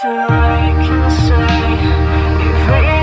I can say.